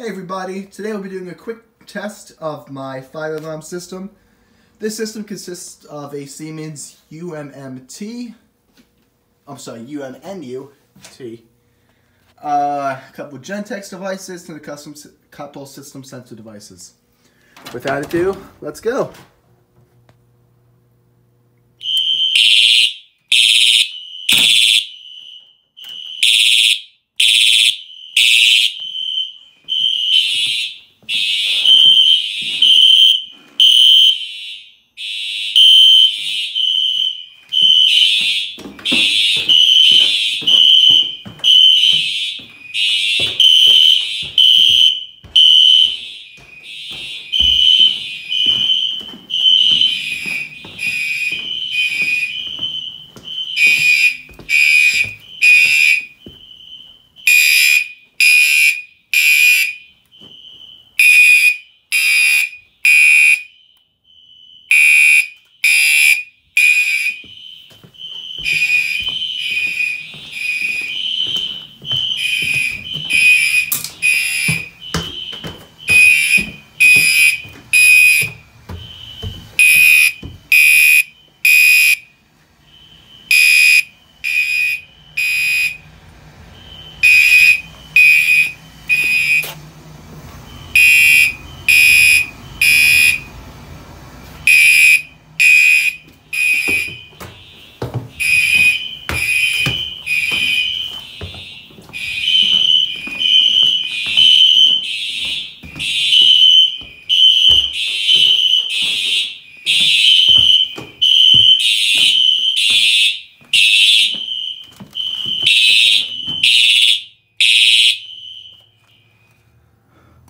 Hey everybody, today we'll be doing a quick test of my fire alarm system. This system consists of a Siemens UMMT, I'm sorry, UMNU-T, uh, a couple Gentex devices, and a custom couple system sensor devices. Without ado, let's go.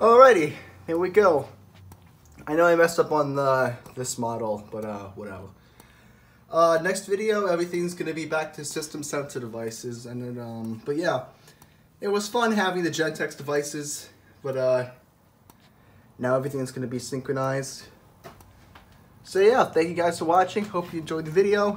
Alrighty, here we go. I know I messed up on the this model, but uh, whatever. Uh, next video, everything's gonna be back to system sensor devices, and then um, but yeah, it was fun having the Gentex devices, but uh, now everything's gonna be synchronized. So yeah, thank you guys for watching. Hope you enjoyed the video.